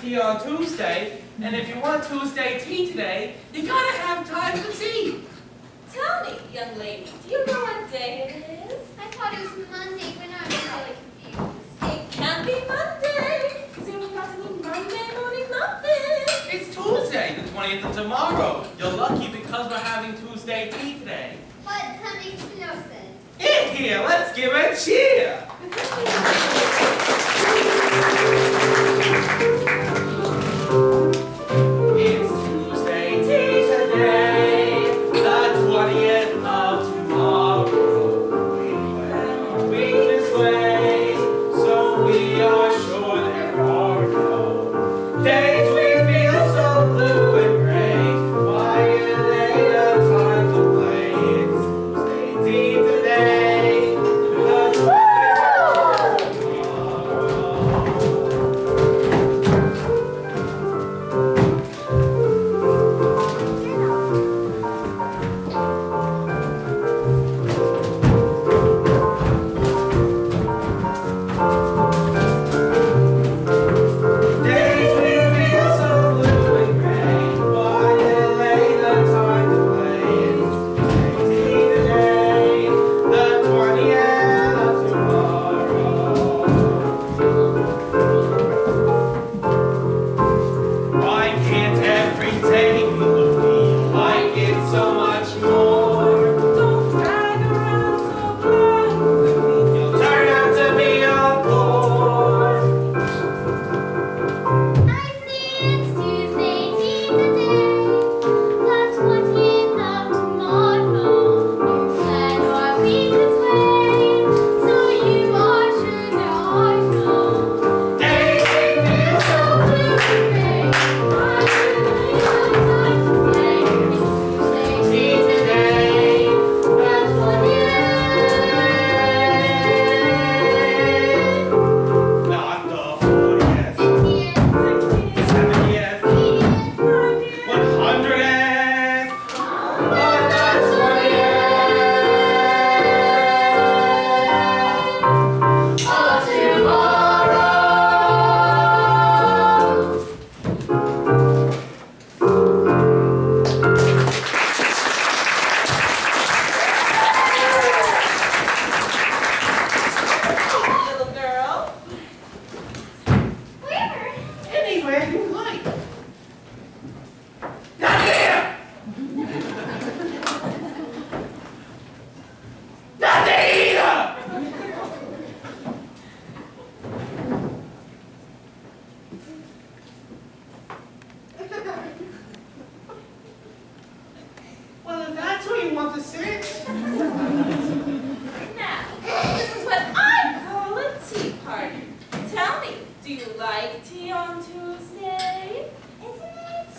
tea on Tuesday, and if you want Tuesday tea today, you gotta have time for tea. Tell me, young lady, do you know what day it is? I thought it was Monday, but now I'm really confused. It can be Monday. Is anyone got any Monday morning muffin? It's Tuesday, the 20th of tomorrow. You're lucky because we're having Tuesday tea today. But that makes no sense. In here, let's give a cheer.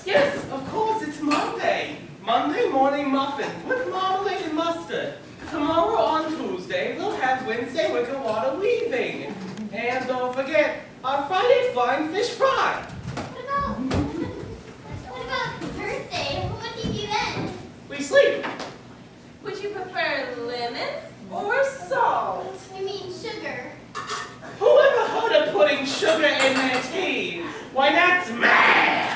Yes, of course, it's Monday. Monday morning muffins with marmalade and mustard. Tomorrow on Tuesday, we'll have Wednesday wicker water weaving. And don't forget, our Friday flying fish fry. What about, what about Thursday? What do you do then? We sleep. Would you prefer lemons or salt? You mean sugar. Whoever heard of putting sugar in their tea? Why, that's mad!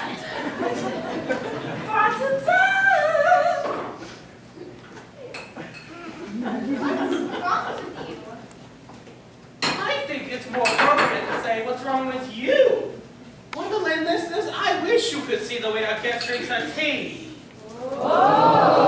more appropriate to say, what's wrong with you? Wonderland listeners, I wish you could see the way our guest drinks our tea. Whoa. Oh.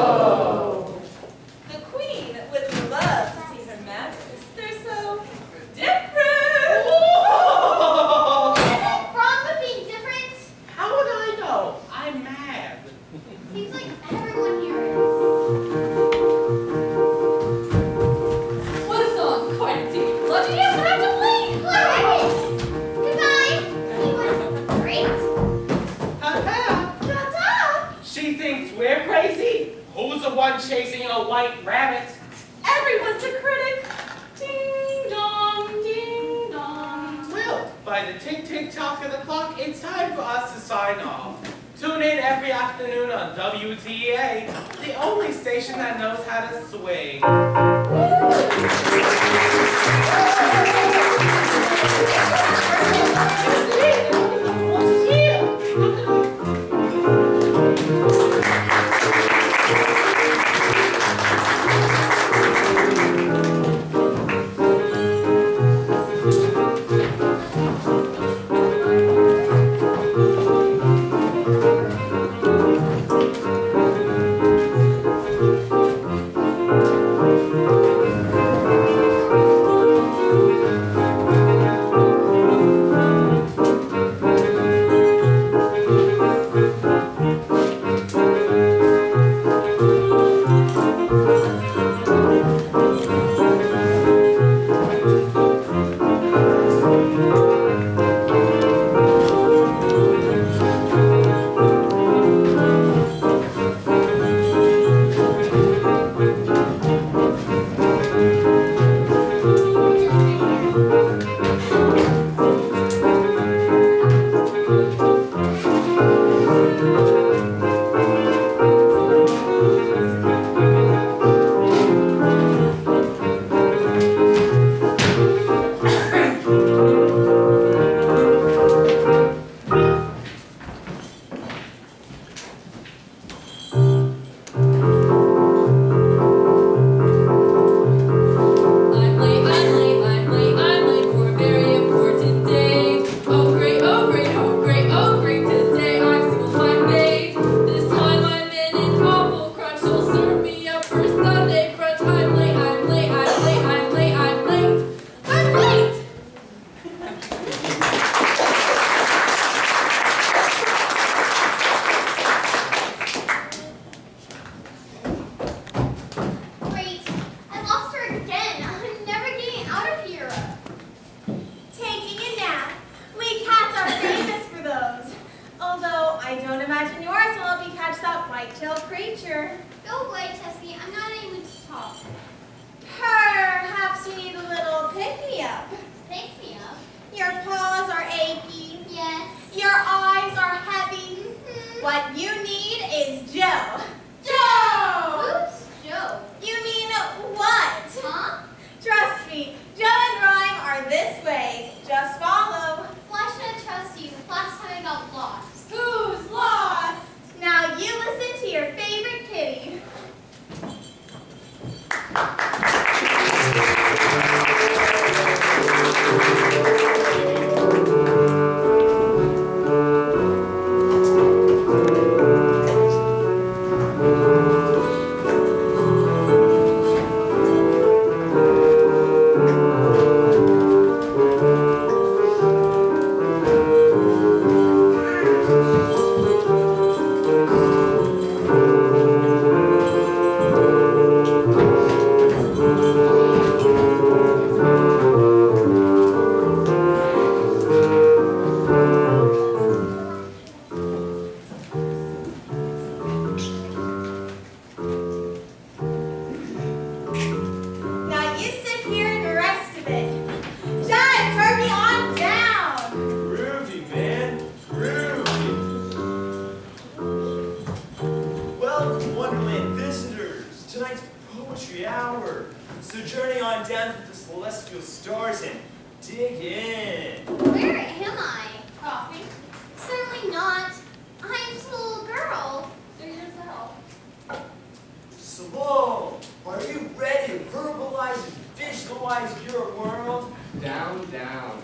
clockwise your world down, down.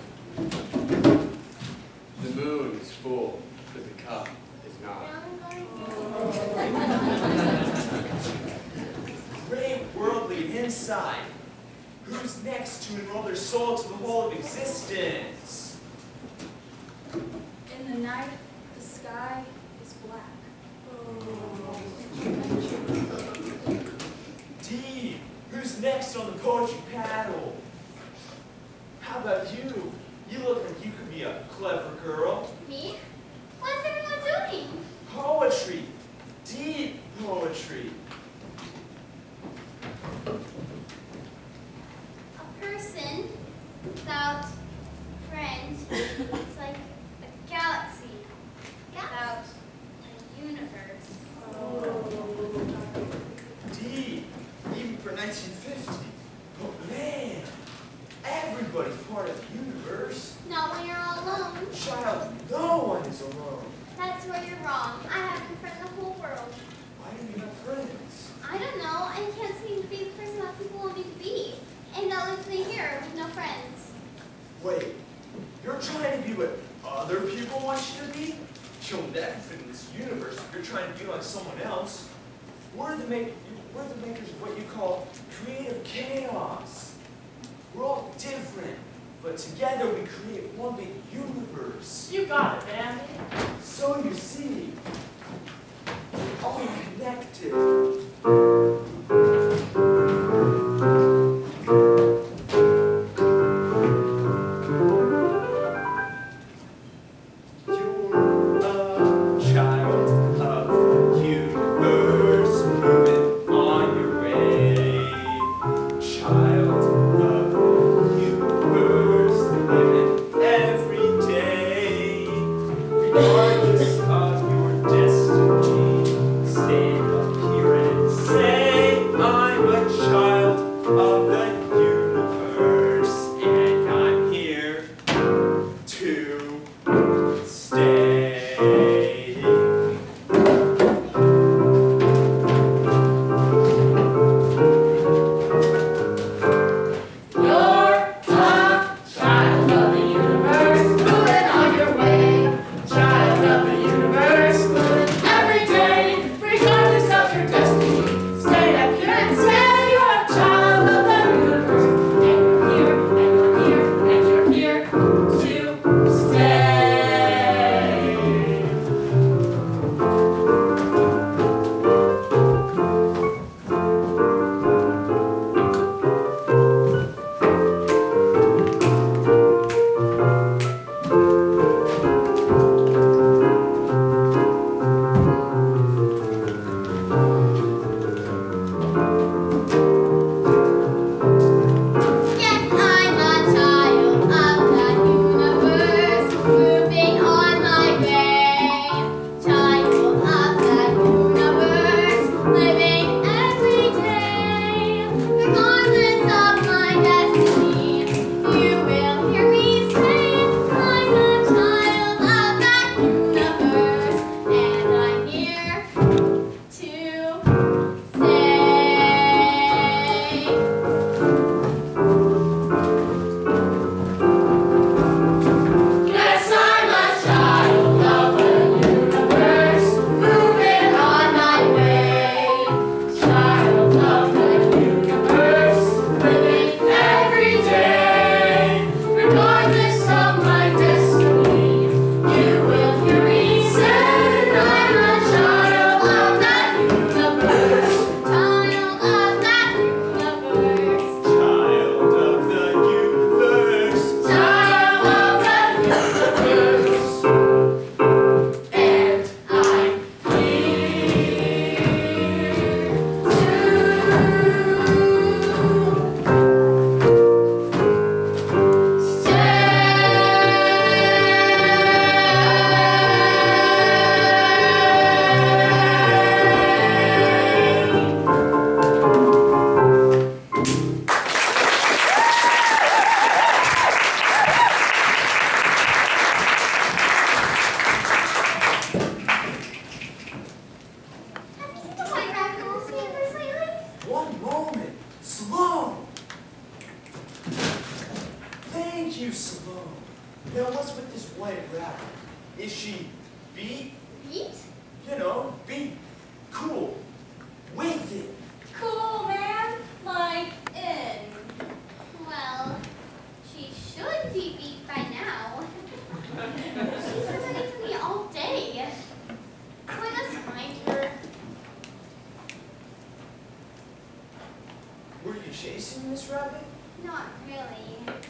The moon is full, but the cup is not. Great worldly inside. Who's next to enroll their soul to the whole of existence? In the night, the sky, next on the poetry paddle? How about you? You look like you could be a clever girl. Me? What's everyone doing? Poetry, deep poetry. A person without friends is like a galaxy without a universe. D, even for 1950. But man, everybody's part of the universe. Not when you're all alone. Child, no one is alone. That's where you're wrong. I have befriended the whole world. Why do you have friends? I don't know. I can't seem to be the person that people want me to be. And that leaves me here with no friends. Wait, you're trying to be what other people want you to be? You'll never fit in this universe if you're trying to be like someone else. We're the, make, we're the makers of what you call creative chaos. We're all different, but together we create one big universe. You got it, man. So you see, we're all connected. Miss Not really.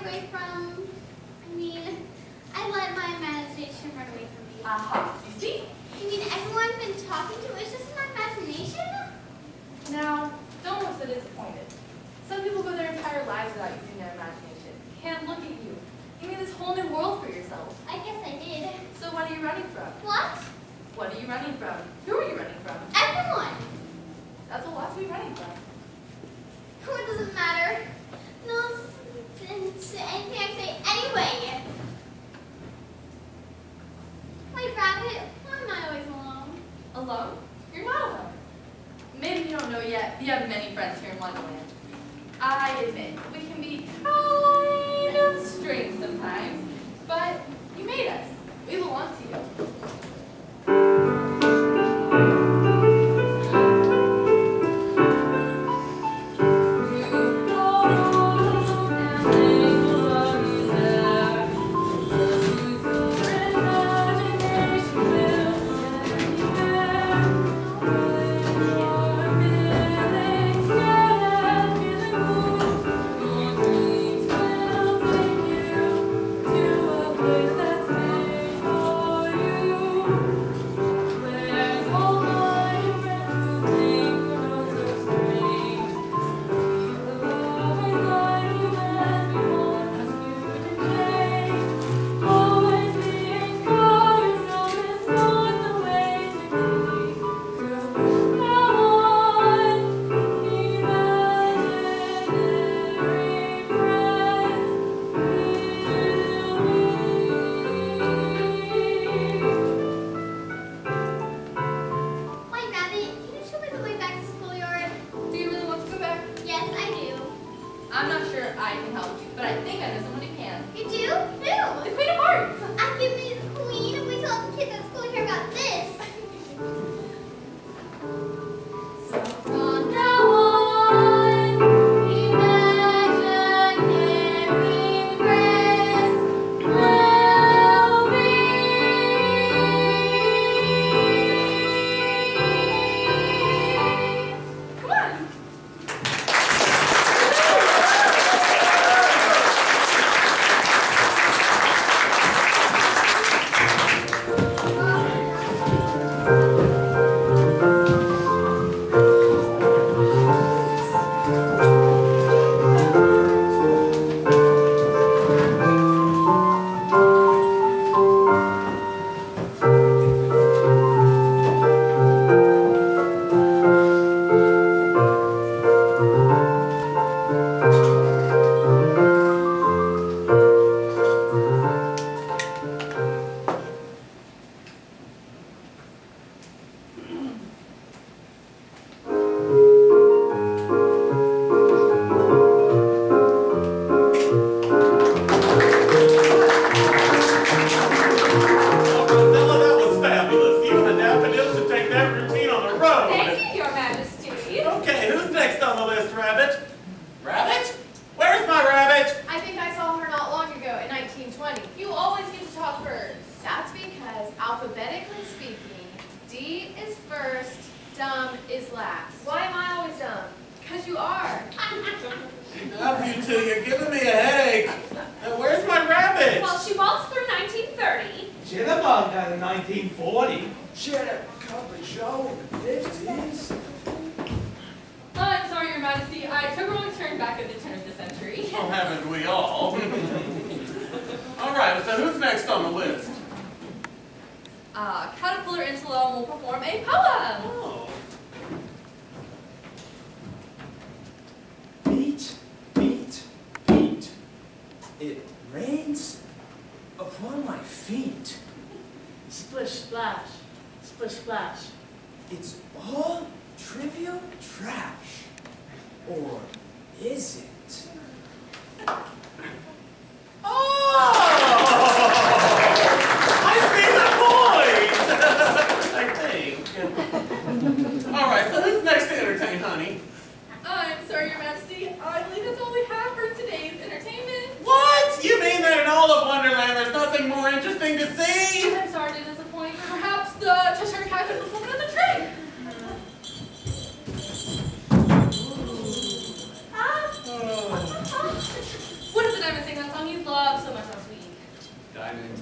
away from, I mean, I let my imagination run away from me. Aha, uh -huh. you see? I mean everyone I've been talking to is just my imagination? Now, don't look so disappointed. Some people go their entire lives without using their imagination. Can't look at you. You made this whole new world for yourself. I guess I did. So what are you running from? What? What are you running from? Who are you running from? Everyone! That's a lot to be running from. It doesn't matter. side of. We trash. It's all trivial trash. Or is it?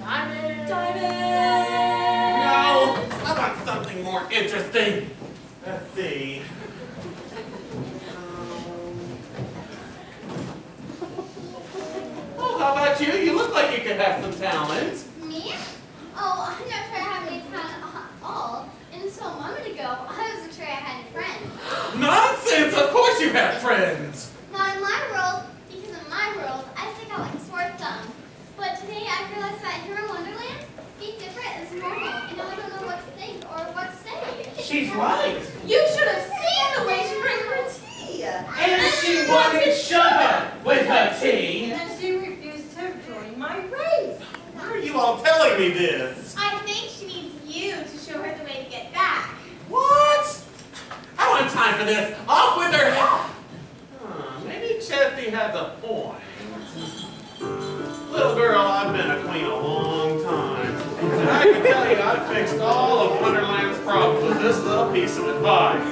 Diamond! Diamond! No! How about something more interesting? Let's see. Um. oh, how about you? You look like you could have some talent. Me? Oh, I'm not sure I have any talent at all. And so a moment ago, I wasn't sure I had a friend. Nonsense! Of course you have friends! Wonderland? Different normal, I don't know what to think or what to say. She's right. You should have seen the way she drank her tea. And she wanted sugar with her tea. And she refused to join my race. Why are you all telling me this? I think she needs you to show her the way to get back. What? I want time for this. Off with her head. Huh, maybe Jeffy has a point girl, I've been a queen a long time. And I can tell you I've fixed all of Wonderland's problems with this little piece of advice.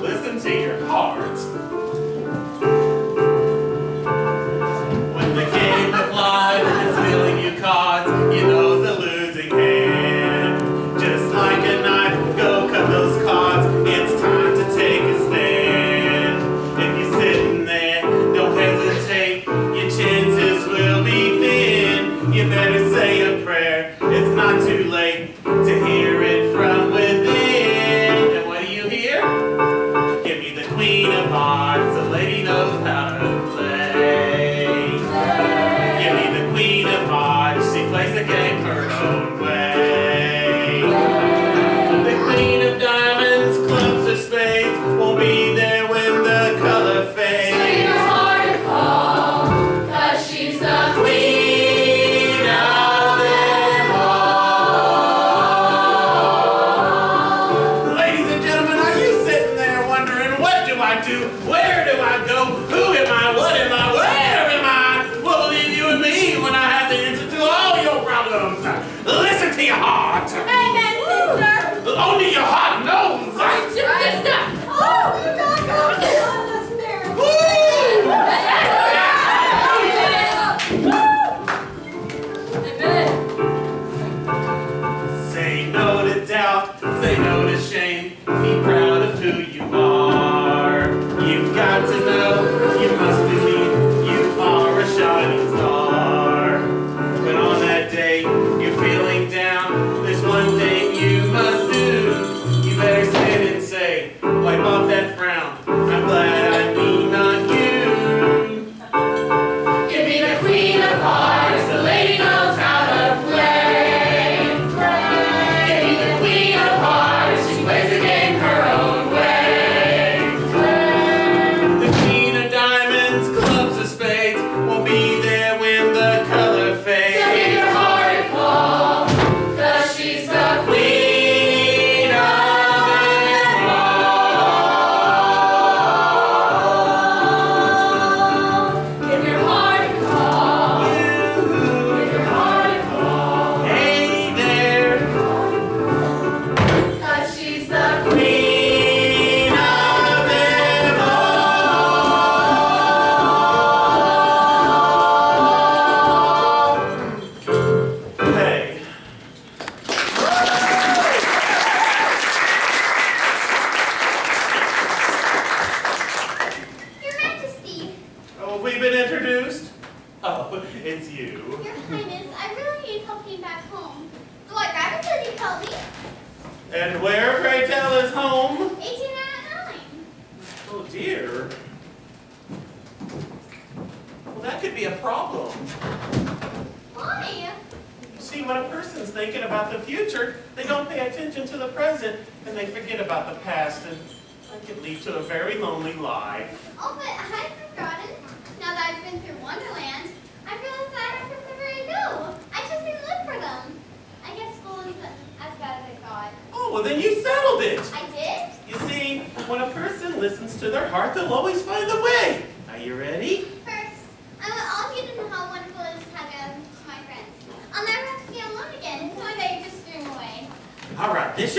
Listen to your heart. not too late to hear.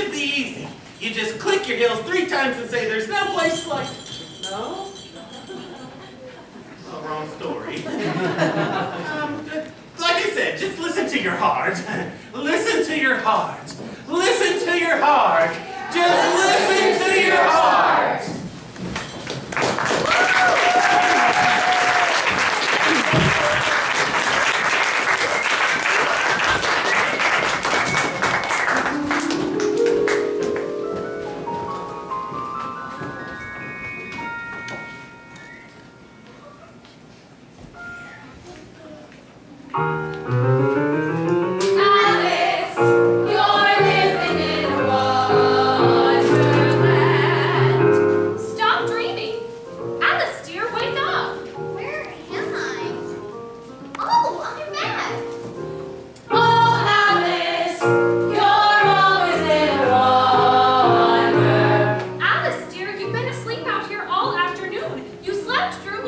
relatively easy. You just click your heels three times and say, there's no place like... No? Well, wrong story. um, like I said, just listen to your heart. listen to your heart. Listen to your heart. Just listen to your heart.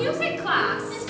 music class.